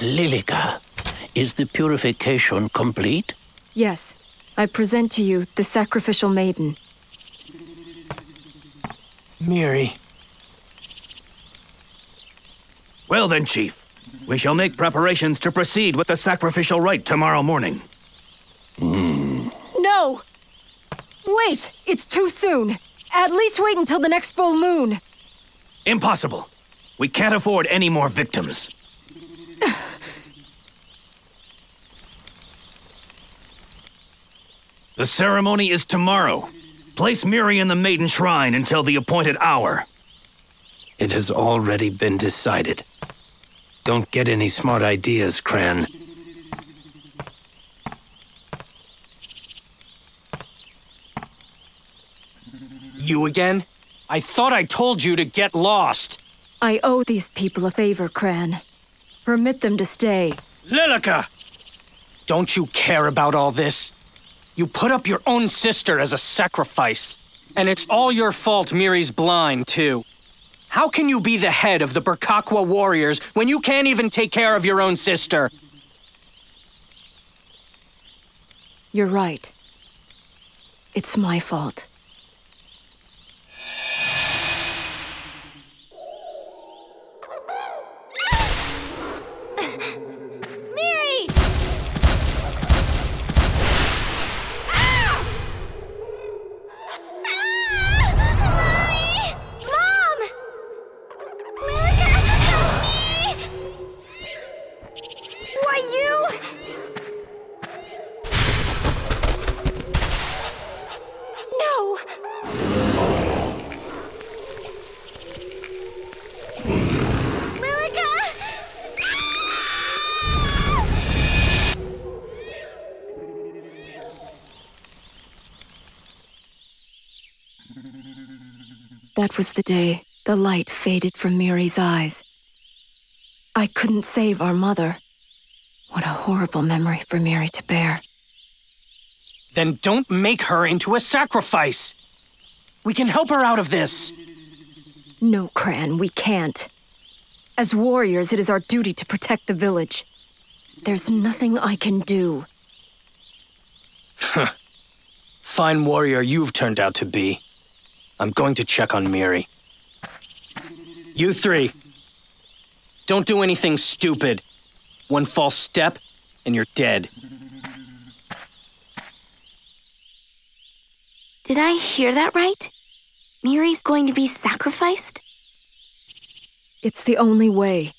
Lilika, is the purification complete? Yes. I present to you the sacrificial maiden. Miri. Well then, Chief. We shall make preparations to proceed with the sacrificial rite tomorrow morning. No! Wait! It's too soon! At least wait until the next full moon! Impossible. We can't afford any more victims. The ceremony is tomorrow. Place Miri in the Maiden Shrine until the appointed hour. It has already been decided. Don't get any smart ideas, Cran. You again? I thought I told you to get lost. I owe these people a favor, Cran. Permit them to stay. Lilika! Don't you care about all this? You put up your own sister as a sacrifice. And it's all your fault Miri's blind, too. How can you be the head of the Burkaqua warriors when you can't even take care of your own sister? You're right. It's my fault. That was the day the light faded from Miri's eyes. I couldn't save our mother. What a horrible memory for Miri to bear. Then don't make her into a sacrifice. We can help her out of this. No, Cran, we can't. As warriors, it is our duty to protect the village. There's nothing I can do. Fine warrior you've turned out to be. I'm going to check on Miri. You three. Don't do anything stupid. One false step, and you're dead. Did I hear that right? Miri's going to be sacrificed? It's the only way.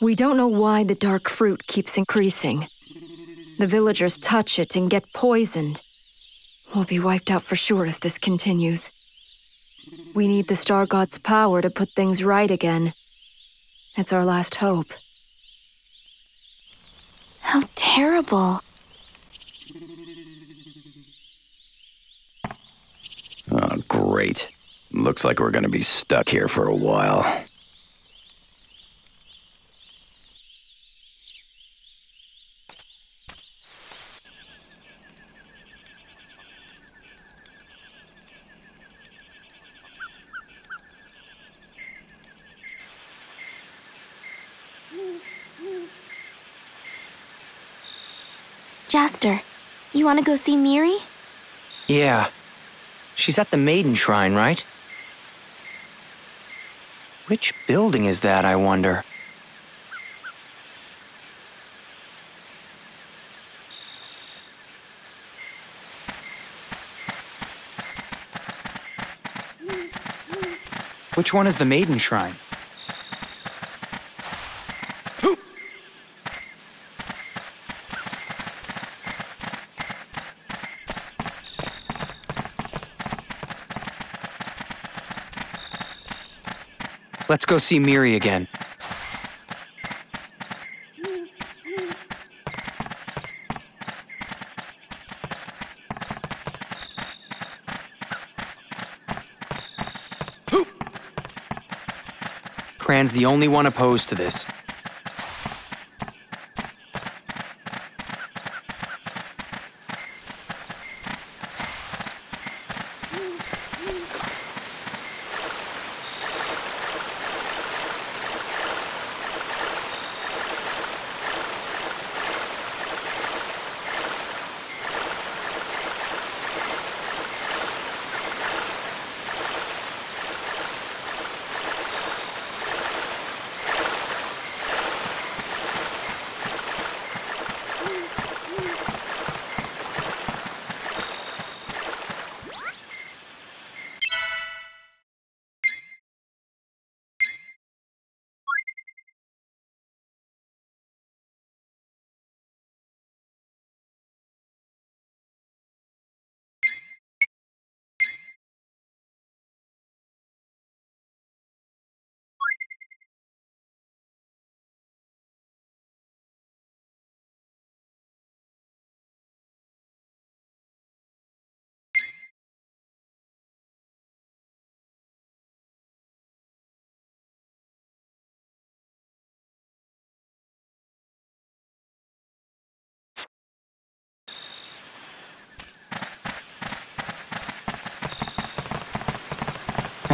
We don't know why the dark fruit keeps increasing. The villagers touch it and get poisoned. We'll be wiped out for sure if this continues. We need the Star God's power to put things right again. It's our last hope. How terrible. Oh, great. Looks like we're gonna be stuck here for a while. Jaster, you want to go see Miri? Yeah. She's at the Maiden Shrine, right? Which building is that, I wonder? Which one is the Maiden Shrine? Let's go see Miri again. Cran's the only one opposed to this.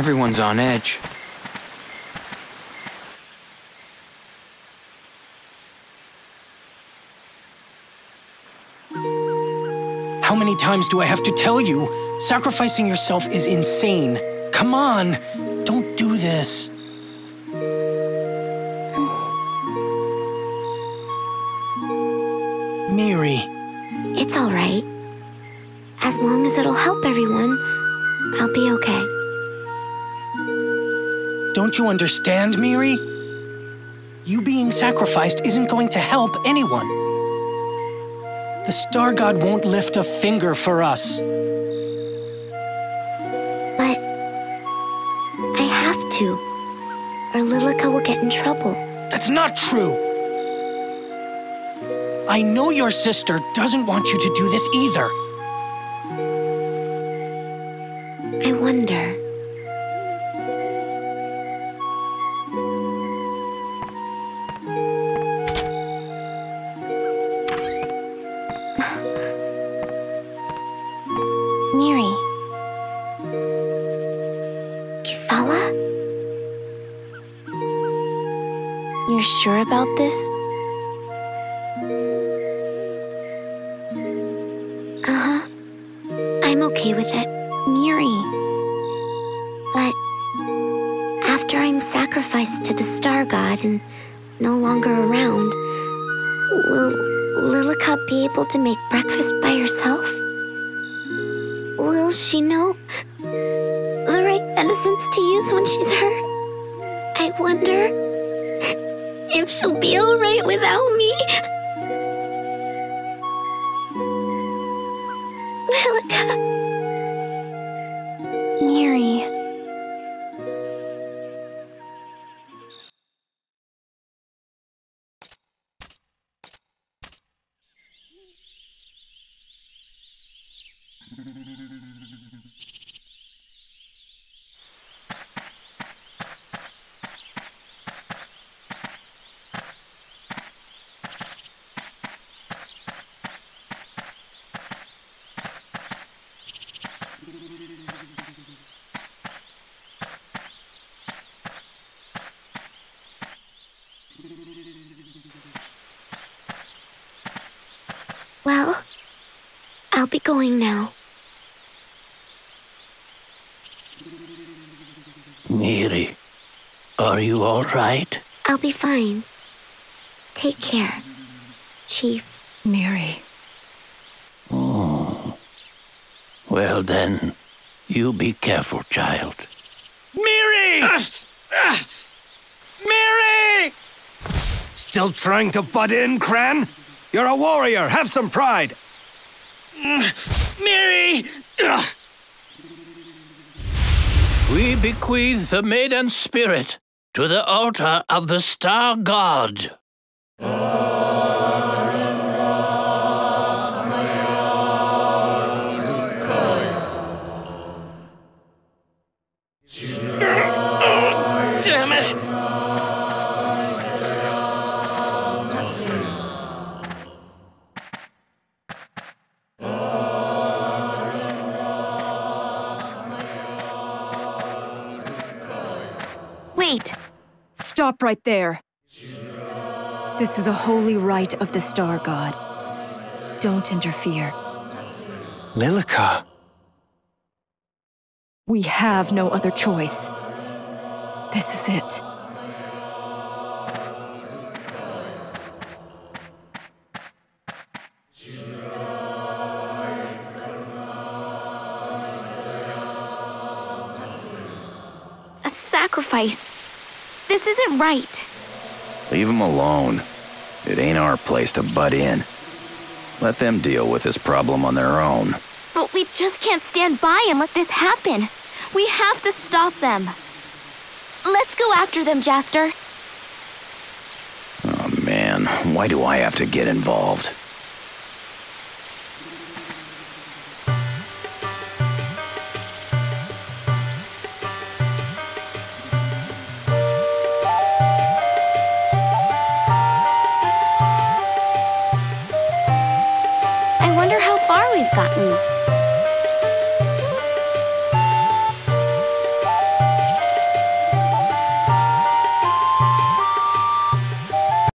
Everyone's on edge. How many times do I have to tell you? Sacrificing yourself is insane. Come on, don't do this. Miri, It's all right. As long as it'll help everyone, I'll be okay. Don't you understand, Miri? You being sacrificed isn't going to help anyone. The Star God won't lift a finger for us. But I have to, or Lilika will get in trouble. That's not true. I know your sister doesn't want you to do this either. Miri. Kisala? You're sure about this? Uh-huh. I'm okay with it. Miri. But after I'm sacrificed to the star god and no longer around, will Lilika be able to make breakfast by herself? Will she know the right medicines to use when she's hurt? I wonder if she'll be alright without me. Well, I'll be going now. Miri, are you all right? I'll be fine. Take care, Chief. Miri. Hmm. Well then, you be careful, child. Miri! Miri! Still trying to butt in, Cran? You're a warrior. Have some pride. Miri! Ugh. We bequeath the maiden spirit to the altar of the star god. Damn Stop right there. This is a holy rite of the Star God. Don't interfere. Lilika. We have no other choice. This is it. a sacrifice. This isn't right. Leave them alone. It ain't our place to butt in. Let them deal with this problem on their own. But we just can't stand by and let this happen. We have to stop them. Let's go after them, Jaster. Oh man, why do I have to get involved? I